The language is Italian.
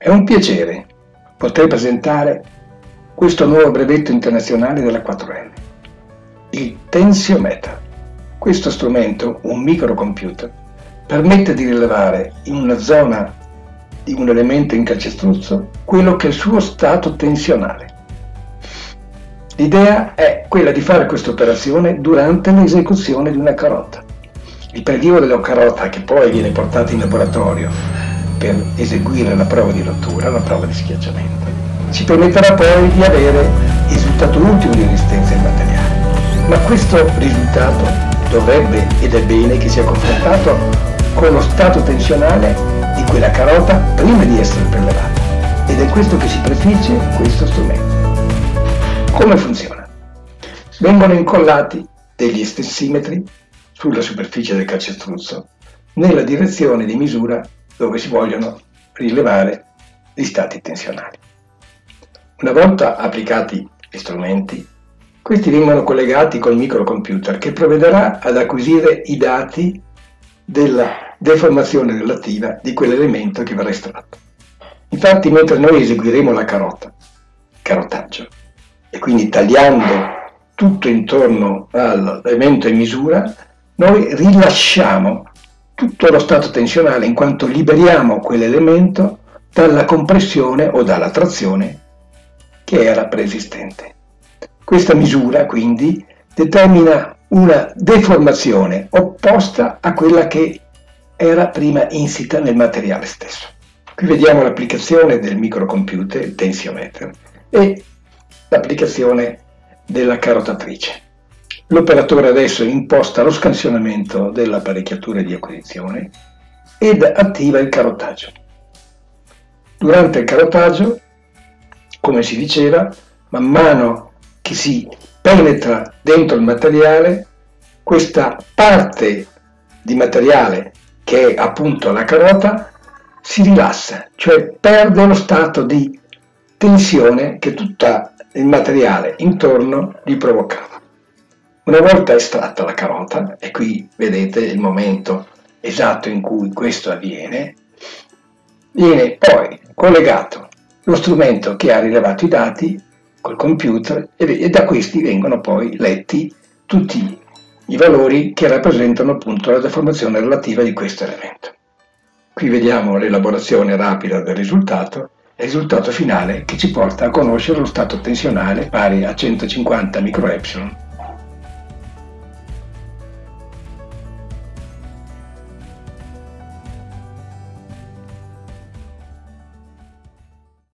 È un piacere poter presentare questo nuovo brevetto internazionale della 4N, il Tensiometer. Questo strumento, un microcomputer, permette di rilevare in una zona di un elemento in calcestruzzo quello che è il suo stato tensionale. L'idea è quella di fare questa operazione durante l'esecuzione di una carota. Il prelievo della carota che poi viene portata in laboratorio per eseguire la prova di rottura, la prova di schiacciamento, ci permetterà poi di avere il risultato ultimo di resistenza del materiale. Ma questo risultato dovrebbe ed è bene che sia confrontato con lo stato tensionale di quella carota prima di essere prelevata. Ed è questo che si prefigge questo strumento. Come funziona? Vengono incollati degli stessimetri sulla superficie del calcestruzzo nella direzione di misura dove si vogliono rilevare gli stati tensionali. Una volta applicati gli strumenti, questi vengono collegati col microcomputer che provvederà ad acquisire i dati della deformazione relativa di quell'elemento che verrà estratto. Infatti, mentre noi eseguiremo la carota, carotaggio, e quindi tagliando tutto intorno all'elemento in misura, noi rilasciamo tutto lo stato tensionale in quanto liberiamo quell'elemento dalla compressione o dalla trazione che era preesistente. Questa misura quindi determina una deformazione opposta a quella che era prima insita nel materiale stesso. Qui vediamo l'applicazione del microcomputer, il tensiometer, e l'applicazione della carotatrice. L'operatore adesso imposta lo scansionamento dell'apparecchiatura di acquisizione ed attiva il carotaggio. Durante il carotaggio, come si diceva, man mano che si penetra dentro il materiale, questa parte di materiale che è appunto la carota si rilassa, cioè perde lo stato di tensione che tutto il materiale intorno gli provocava. Una volta estratta la carota, e qui vedete il momento esatto in cui questo avviene, viene poi collegato lo strumento che ha rilevato i dati col computer e da questi vengono poi letti tutti i valori che rappresentano appunto la deformazione relativa di questo elemento. Qui vediamo l'elaborazione rapida del risultato il risultato finale che ci porta a conoscere lo stato tensionale pari a 150 microepsilon